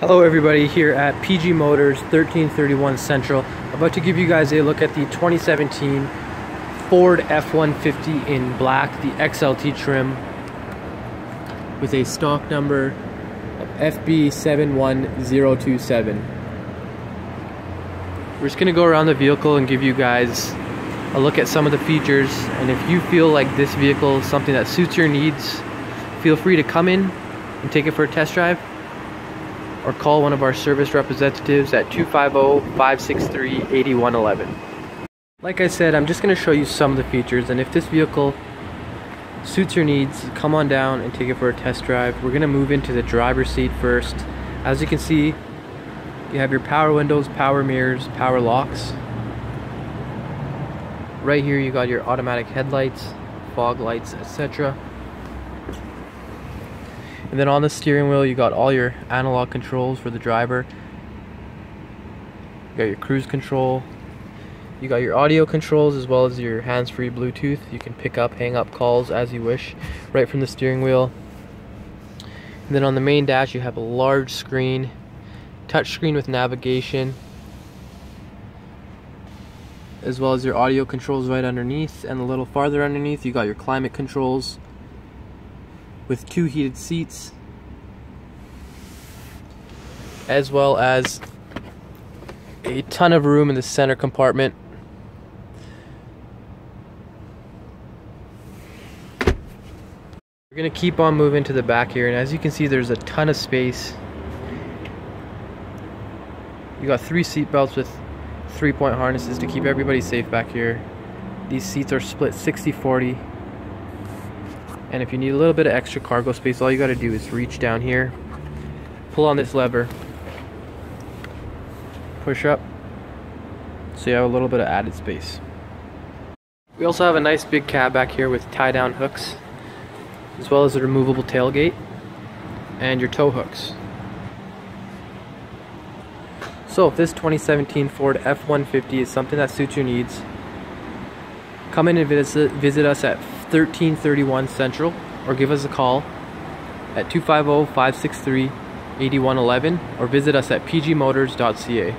Hello everybody here at PG Motors 1331 Central. About to give you guys a look at the 2017 Ford F-150 in black, the XLT trim with a stock number of FB71027. We're just going to go around the vehicle and give you guys a look at some of the features and if you feel like this vehicle is something that suits your needs, feel free to come in and take it for a test drive or call one of our service representatives at 250-563-8111. Like I said, I'm just going to show you some of the features and if this vehicle suits your needs, come on down and take it for a test drive. We're going to move into the driver's seat first. As you can see, you have your power windows, power mirrors, power locks. Right here you got your automatic headlights, fog lights, etc. And then on the steering wheel, you got all your analog controls for the driver. You got your cruise control. You got your audio controls as well as your hands-free Bluetooth. You can pick up, hang up calls as you wish right from the steering wheel. And then on the main dash, you have a large screen, touch screen with navigation, as well as your audio controls right underneath. And a little farther underneath, you got your climate controls with two heated seats as well as a ton of room in the center compartment. We're gonna keep on moving to the back here and as you can see there's a ton of space. You got three seat belts with three point harnesses to keep everybody safe back here. These seats are split 60 40 and if you need a little bit of extra cargo space, all you got to do is reach down here, pull on this lever, push up, so you have a little bit of added space. We also have a nice big cab back here with tie down hooks, as well as a removable tailgate, and your tow hooks. So if this 2017 Ford F-150 is something that suits your needs, come in and visit, visit us at 1331 Central or give us a call at 250-563-8111 or visit us at pgmotors.ca.